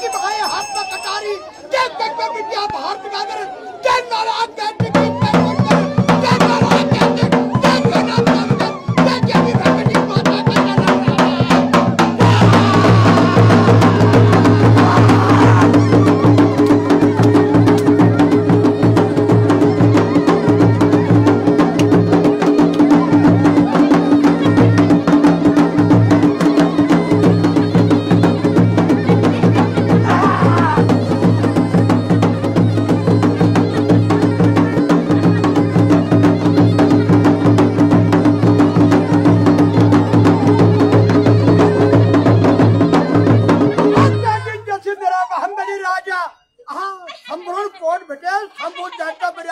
की भाई हाथ में कटारी देख देख बिटिया बाहर बिठा कर देख नाराज़ देख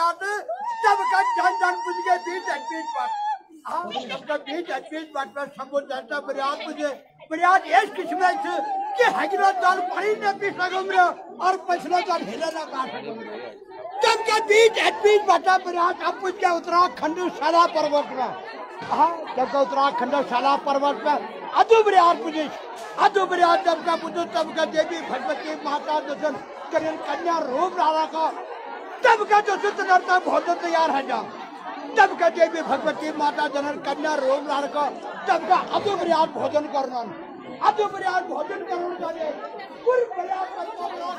बरियात तब का जान जान बुझ गए, बीच एट बीच हाँ तब का बीच बीच पर जाता बरियात मुझे। किस्म कि जान पानी न पी सको और पछला जान हिले ना सको तब का बीच बीच बरियात अब मुझ के उत्तराखंड शाला पर्वत में हाँ जब का उत्तराखंड शाला पर्वत में अदु बरियात मुझे। अदु बरियात जब का बुद्ध तब का देवी भगवती माता दर्शन करें, कन्या रूप राधा का तब का जो सुत नर्तन भोज तैयार है जा तब का जे भी भगवती माता जनन कन्या रोम लाल का तब का अब पर्याप्त भोजन करना। अब पर्याप्त भोजन करने का लिए कुल पर्याप्त खाना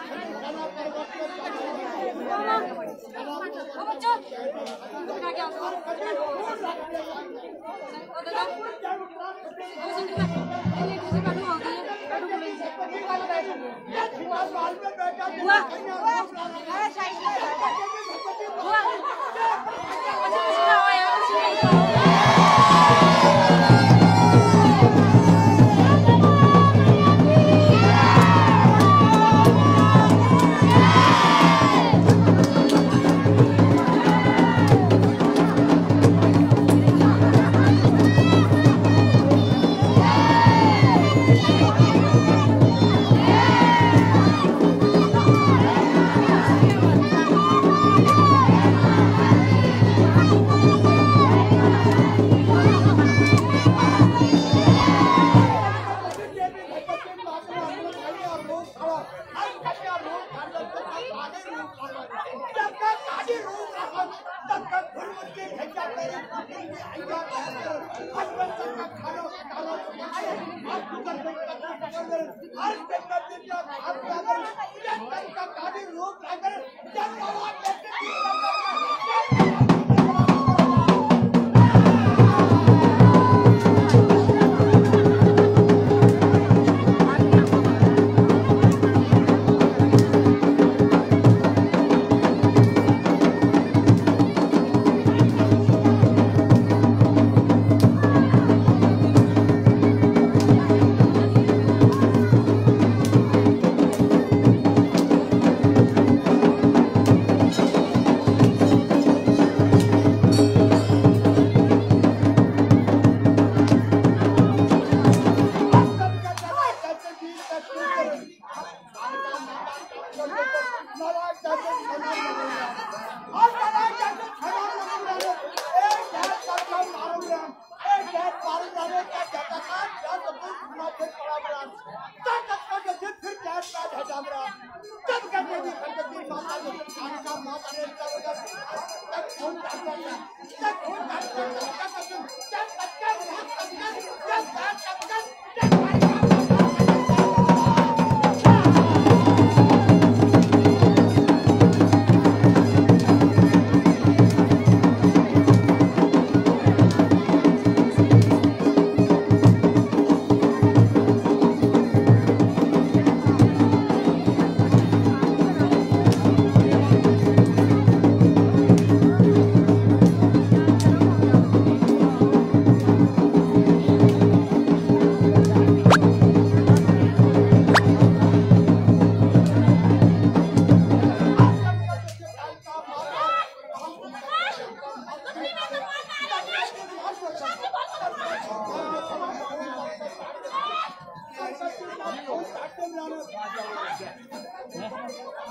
喂喂，哎，下，一个。जनता का कानून रूप अगर जनता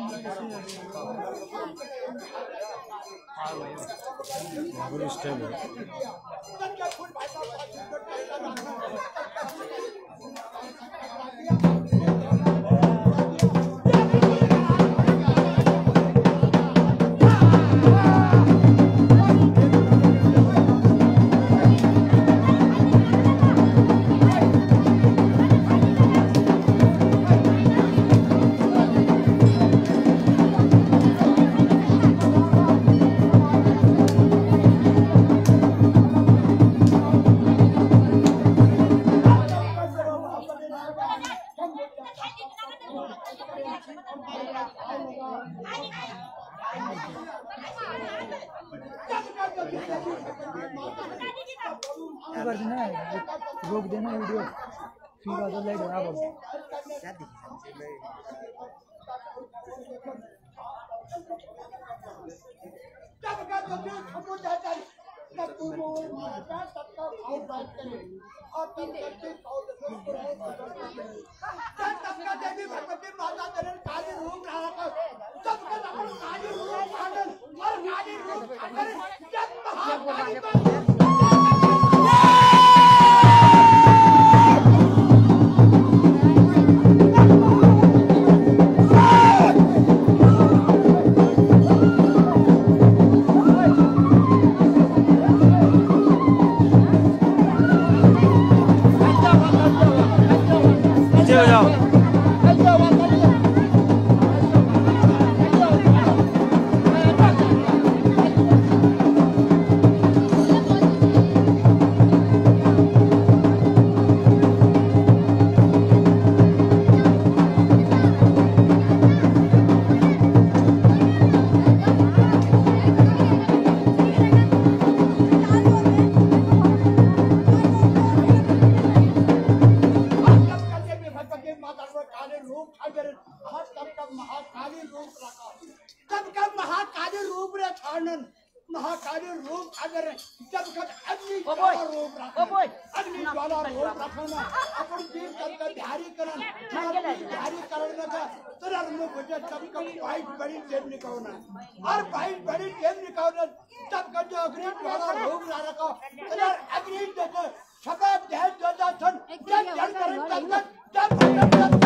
उत्तराखंड शाला पर्वत में कर देना रोक देना वीडियो फिर अदर लाइट है। बात करे और देवी भगवती माता तेरे काली रूप रहा था। जब का अपन काली रूप आनंद और काली रूप आनंद जब महाकाली रखना अपन जीव तब का ध्यारी करन ध्यारी करन लगा तेरा मुँह बजे तब का वाइट बड़ी टेम निकालना और वाइट बड़ी टेम निकालना तब का जो अग्नि ज्वाला रूप ला रखा। तेरा अग्नि जैसे सफ़ेद ध्यान जो जाथन जब जब जब जब